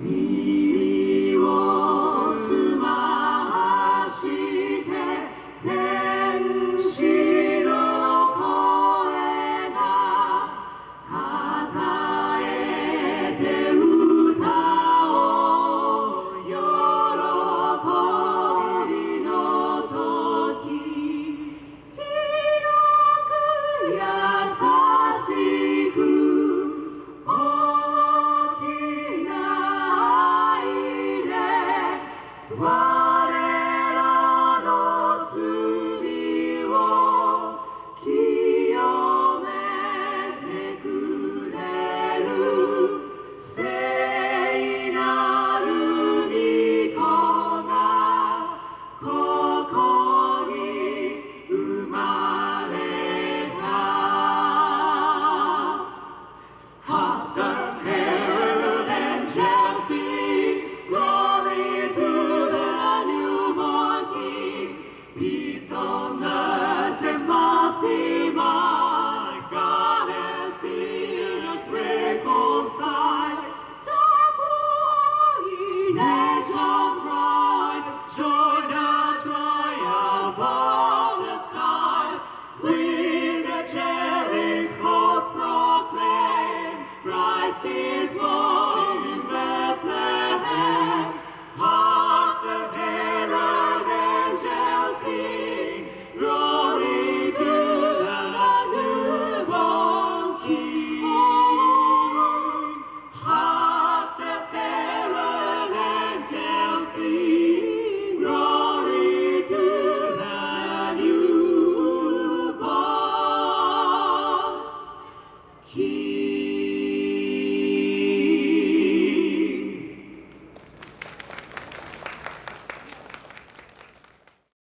Mm.